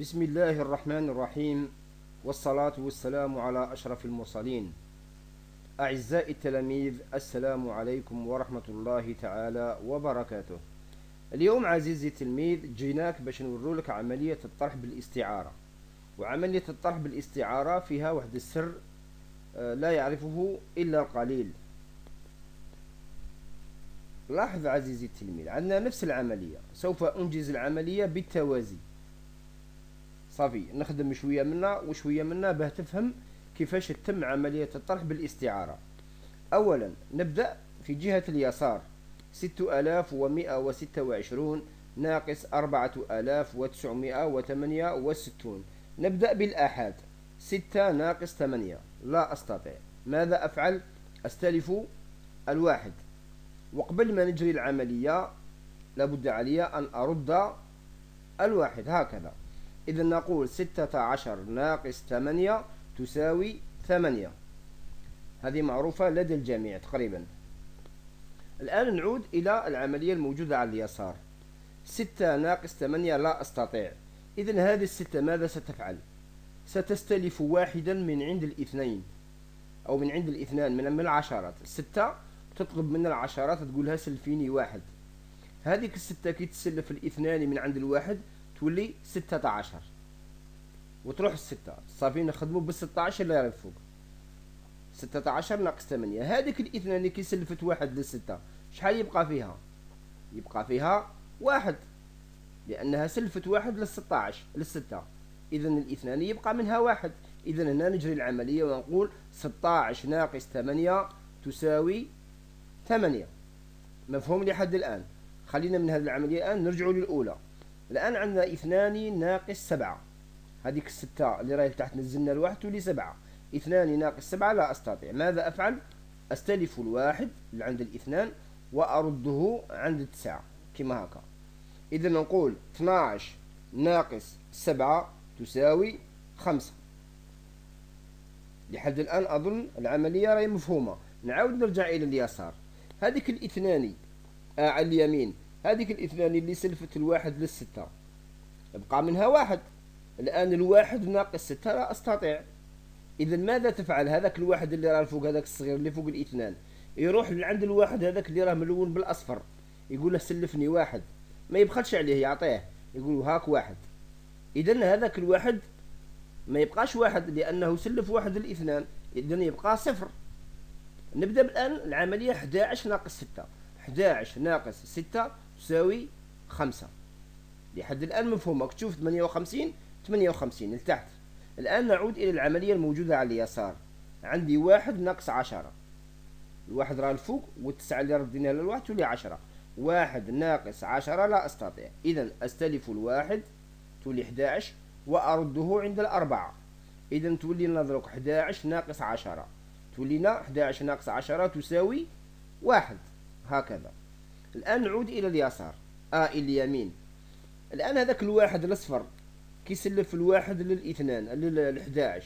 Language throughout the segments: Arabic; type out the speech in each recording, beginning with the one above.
بسم الله الرحمن الرحيم والصلاة والسلام على أشرف المرسلين أعزائي التلاميذ السلام عليكم ورحمة الله تعالى وبركاته اليوم عزيزي التلميذ جيناك باش نورولك عملية الطرح بالاستعارة وعملية الطرح بالاستعارة فيها واحد السر لا يعرفه إلا القليل لاحظ عزيزي التلميذ عندنا نفس العملية سوف أنجز العملية بالتوازي صافي نخدم شوية منا وشوية منا باه تفهم كيفاش تتم عملية الطرح بالاستعارة. أولا نبدأ في جهة اليسار. ستة آلاف ومئة وستة وعشرون ناقص أربعة آلاف وتسعمائة وثمانية وستون. نبدأ بالآحاد. ستة ناقص ثمانية. لا أستطيع. ماذا أفعل؟ أستلف الواحد. وقبل ما نجري العملية لابد علي أن أرد الواحد. هكذا. إذا نقول ستة عشر ناقص ثمانية تساوي ثمانية. هذه معروفة لدى الجميع تقريبا. الآن نعود إلى العملية الموجودة على اليسار. ستة ناقص ثمانية لا أستطيع. إذا هذه الستة ماذا ستفعل؟ ستستلف واحدا من عند الاثنين أو من عند الاثنان من العشرات. ستة تطلب من العشرات تقولها سلفيني واحد. هذيك الستة كي تسلف الاثنان من عند الواحد تولي ستة عشر. وتروح الستة. صافي نخدمو بالستة عشر اللي فوق. ستة عشر ناقص ثمانية. هذيك الاثنان اللي كي سلفت واحد للستة شحال يبقى فيها؟ يبقى فيها واحد. لأنها سلفت واحد للستة عشر للستة. إذا الإثنان يبقى منها واحد. إذا هنا نجري العملية ونقول ستة عشر ناقص ثمانية تساوي ثمانية. مفهوم لحد الآن؟ خلينا من هذه العملية الآن نرجع للأولى. الآن عندنا اثنان ناقص سبعة. هذيك الستة اللي راهي تحت نزلنا الواحد تولي سبعة. اثنان ناقص سبعة لا أستطيع. ماذا أفعل؟ أستلف الواحد اللي عند الاثنان وأرده عند التسعة كما هكا. إذا نقول 12 ناقص سبعة تساوي خمسة. لحد الآن أظن العملية راهي مفهومة. نعاود نرجع إلى اليسار. هذيك الاثنان آه على اليمين. هذيك الاثنان اللي سلفت الواحد للستة. يبقى منها واحد. الآن الواحد ناقص ستة لا أستطيع. إذا ماذا تفعل؟ هذاك الواحد اللي راه فوق هذاك الصغير اللي فوق الاثنان. يروح لعند الواحد هذاك اللي راه ملون بالأصفر. يقول له سلفني واحد. ما يبخلش عليه يعطيه. يقول هاك واحد. إذا هذاك الواحد ما يبقاش واحد لأنه سلف واحد الاثنان. إذا يبقى صفر. نبدأ الآن العملية 11 ناقص 6 11 ناقص 6 تساوي 5 لحد الآن مفهومك. تشوف 58 58 لتحت الآن نعود إلى العملية الموجودة على اليسار. عندي واحد ناقص عشرة. الواحد راه الفوق والتسعة اللي رديناها للواحد تولي عشرة. واحد ناقص عشرة لا أستطيع. إذا أستلف الواحد تولي 11 وأرده عند الأربعة. إذا تولي لنا دروك 11 ناقص عشرة. تولي لنا 11 ناقص عشرة تساوي واحد. هكذا. الآن نعود إلى اليسار. آه إلى اليمين. الآن هذاك الواحد الأصفر كيسلف الواحد للإثنان لل 11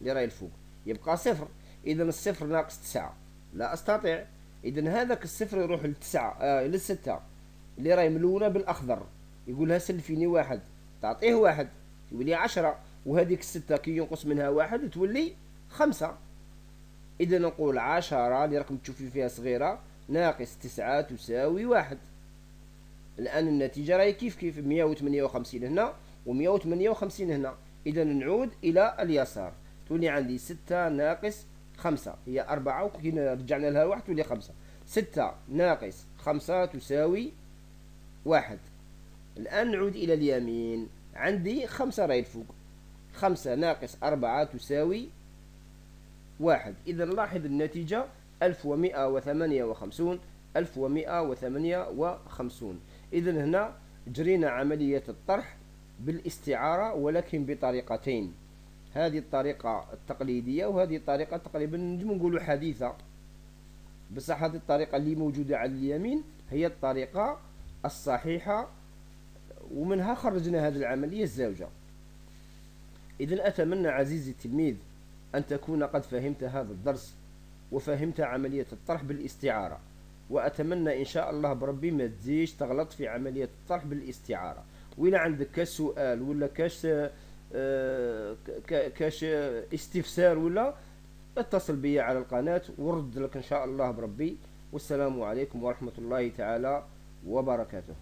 اللي راهي الفوق. يبقى صفر. إذا الصفر ناقص تسعة. لا أستطيع. إذا هذاك الصفر يروح للتسعة آه للستة اللي راهي ملونة بالأخضر. يقولها سلفيني واحد. تعطيه واحد. يولي عشرة. وهذيك الستة كي ينقص منها واحد تولي خمسة. إذا نقول عشرة اللي راكم تشوفي فيها صغيرة. ناقص تسعة تساوي واحد. الآن النتيجة راهي كيف كيف؟ مية وثمانية وخمسين هنا ومية وثمانية وخمسين هنا. إذا نعود إلى اليسار. تولي عندي ستة ناقص خمسة. هي أربعة وكي رجعنا لها واحد تولي خمسة. ستة ناقص خمسة تساوي واحد. الآن نعود إلى اليمين. عندي خمسة راهي الفوق. خمسة ناقص أربعة تساوي واحد. إذا لاحظ النتيجة. ألف ومئة وثمانية وخمسون ألف ومئة وثمانية وخمسون. إذا هنا جرينا عملية الطرح بالاستعارة ولكن بطريقتين. هذه الطريقة التقليدية وهذه الطريقة تقريبا نجم نقولوا حديثة. بصح هذه الطريقة اللي موجودة على اليمين هي الطريقة الصحيحة ومنها خرجنا هذه العملية الزوجة. إذا أتمنى عزيزي التلميذ أن تكون قد فهمت هذا الدرس. وفهمت عملية الطرح بالاستعارة. وأتمنى إن شاء الله بربي ما تزيش تغلط في عملية الطرح بالاستعارة. وإلا عندك كاش سؤال ولا كاش آه، كاش استفسار ولا اتصل بي على القناة ورد لك إن شاء الله بربي. والسلام عليكم ورحمة الله تعالى وبركاته.